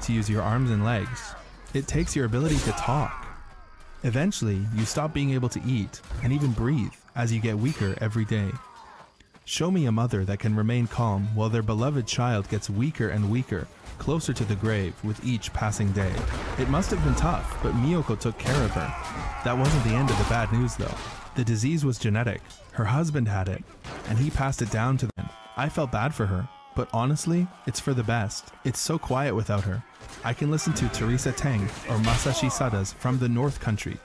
to use your arms and legs. It takes your ability to talk. Eventually, you stop being able to eat and even breathe as you get weaker every day. Show me a mother that can remain calm while their beloved child gets weaker and weaker, closer to the grave with each passing day. It must have been tough, but Miyoko took care of her. That wasn't the end of the bad news though. The disease was genetic. Her husband had it, and he passed it down to them. I felt bad for her, but honestly, it's for the best. It's so quiet without her. I can listen to Teresa Teng or Masashi Sada's From the North Country